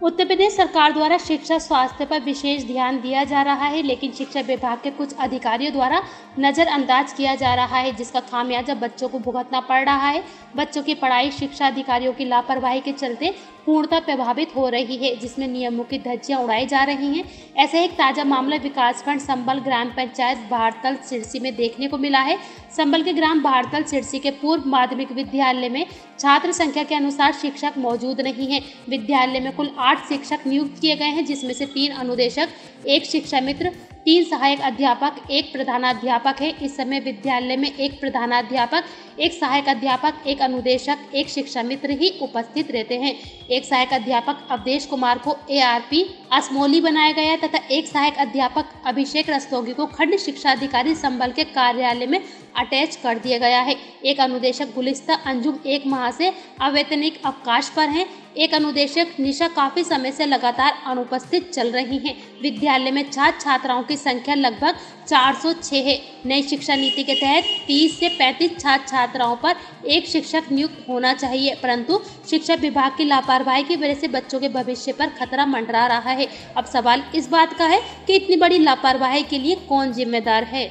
उत्तर प्रदेश सरकार द्वारा शिक्षा स्वास्थ्य पर विशेष ध्यान दिया जा रहा है, लेकिन शिक्षा विभाग के कुछ अधिकारियों द्वारा नज़रअंदाज किया जा रहा है, जिसका खामियाजा बच्चों को भुगतना पड़ रहा है। बच्चों की पढ़ाई शिक्षा अधिकारियों की लापरवाही के चलते पूर्णतः प्रभावित हो रही है, जिसमें नियमों की धज्जियाँ उड़ाई जा रही हैं। ऐसा एक ताज़ा मामला विकासखंड संबल ग्राम पंचायत भारतल सिरसी में देखने को मिला है। संबल के ग्राम भारतल सिरसी के पूर्व माध्यमिक विद्यालय में छात्र संख्या के अनुसार शिक्षक मौजूद नहीं है। विद्यालय में कुल आठ शिक्षक नियुक्त किए गए हैं, जिसमें से तीन अनुदेशक, एक शिक्षा मित्र तीन सहायक अध्यापक, एक प्रधानाध्यापक है। इस समय विद्यालय में एक प्रधानाध्यापक, एक सहायक अध्यापक, एक अनुदेशक, एक शिक्षा मित्र ही उपस्थित रहते हैं। एक सहायक अध्यापक अवधेश कुमार को एआरपी असमोली बनाया गया तथा एक सहायक अध्यापक अभिषेक रस्तोगी को खंड शिक्षा अधिकारी संबल के कार्यालय में अटैच कर दिया गया है। एक अनुदेशक गुलिस्ता अंजुम एक माह से अवैतनिक अवकाश पर हैं। एक अनुदेशक निशा काफ़ी समय से लगातार अनुपस्थित चल रही हैं। विद्यालय में छात्र छात्राओं की संख्या लगभग 406 है। नई शिक्षा नीति के तहत 30 से 35 छात्र छात्राओं पर एक शिक्षक नियुक्त होना चाहिए परंतु शिक्षा विभाग की लापरवाही की वजह से बच्चों के भविष्य पर खतरा मंडरा रहा है। अब सवाल इस बात का है कि इतनी बड़ी लापरवाही के लिए कौन जिम्मेदार है?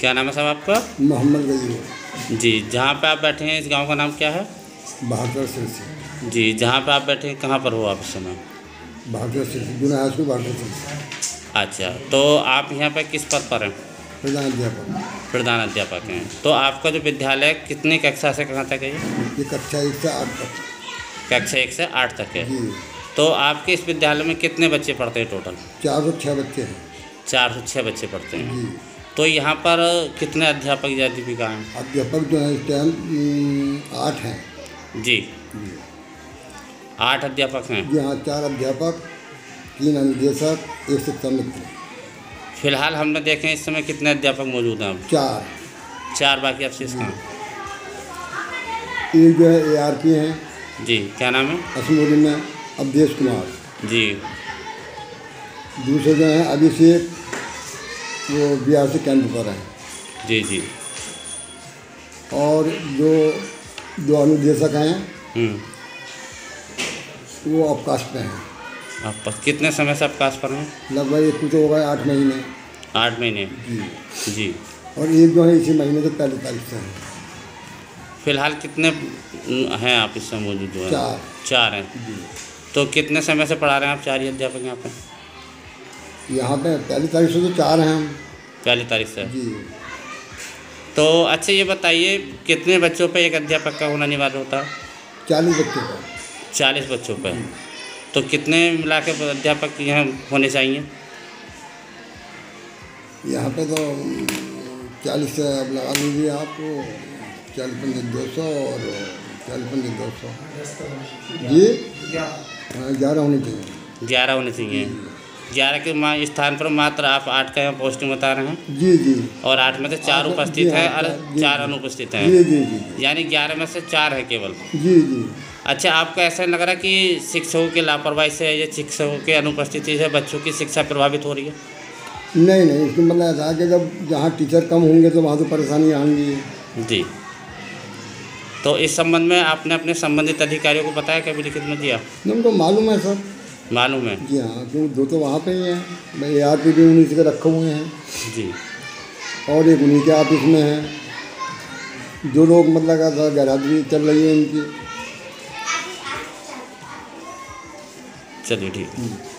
क्या नाम है साहब आपका? मोहम्मद जी जहाँ पे आप बैठे हैं इस गाँव का नाम क्या है? बहादुर सिंह से जी जहाँ पे आप बैठे कहाँ पर हो आप इस समय? बहादुर सिंह जूना हाई स्कूल बहादुर सिरसी अच्छा तो आप यहाँ पे किस पद पर हैं? प्रधान अध्यापक। प्रधान अध्यापक हैं। तो आपका जो विद्यालय कितनी कक्षा से कहाँ तक है ये? ये कक्षा एक से आठ तक। कक्षा एक से आठ तक है। तो आपके इस विद्यालय में कितने बच्चे पढ़ते हैं टोटल? चार सौ छः बच्चे हैं। चार सौ छः बच्चे पढ़ते हैं। तो यहाँ पर कितने अध्यापक या अध्यापिका हैं? अध्यापक जो है इस टाइम आठ हैं। जी। आठ अध्यापक हैं। जी हाँ चार अध्यापक तीन अनुदेशक एक शिक्षा मित्र। फ़िलहाल हमने देखे इस समय कितने अध्यापक मौजूद हैं अब? चार। चार बाकी अवशेष हैं एक जो है ए आर पी हैं। जी क्या नाम है? असमोली में अवधेश कुमार। जी। दूसरे जो हैं अभिषेक वो बिहार से केंद्र पर हैं। जी जी। और जो दो अनुदेशक हैं हम्म। वो अवकाश पे हैं। आप कितने समय से अवकाश पर हैं? लगभग एक कुछ हो गए आठ महीने। आठ महीने। जी। जी। और एक जो है इसी महीने से पहली तारीख से हैं। फ़िलहाल कितने हैं आप इस समय मौजूद जो हैं? चार। चार हैं। तो कितने समय से पढ़ा रहे हैं आप? चार ही अध्यापक यहाँ पे? यहाँ पे पहली तारीख से तो चार हैं हम। पहली तारीख से? जी। तो अच्छा ये बताइए कितने बच्चों पे एक अध्यापक का होना अनिवार्य होता? है चालीस बच्चों पर चालीस बच्चों पर तो कितने मिला के अध्यापक यहाँ होने चाहिए? यहाँ पे तो चालीस अब लगा लीजिए आप चालीस पंजे दो सौ और चालीस पंद्रह दो सौ। जी? हाँ ग्यारह होने चाहिए। ग्यारह होने चाहिए। ग्यारह के मा स्थान पर मात्र आप आठ का यहाँ पोस्टिंग बता रहे हैं? जी जी। और आठ में से चार उपस्थित हैं हाँ, और चार अनुपस्थित हैं। जी जी जी यानी ग्यारह में से चार है केवल। जी जी। अच्छा आपको ऐसा लग रहा है कि शिक्षकों की लापरवाही से या शिक्षकों की अनुपस्थिति से बच्चों की शिक्षा प्रभावित हो रही है? नहीं नहीं इसका मतलब ऐसा है कि जब जहाँ टीचर कम होंगे तो वहाँ तो परेशानी आएँगी। जी। तो इस संबंध में आपने अपने संबंधित अधिकारियों को बताया कभी लिखित में? दिया उनको मालूम है सर। मालूम है। जी हाँ क्यों? दो तो वहाँ पे ही हैं। भाई आर पी भी उन्हीं से रखे हुए हैं। जी। और एक उन्हीं के ऑफ़िस में है। जो लोग मतलब ऐसा गैरादरी चल रही है इनकी। चलिए ठीक है।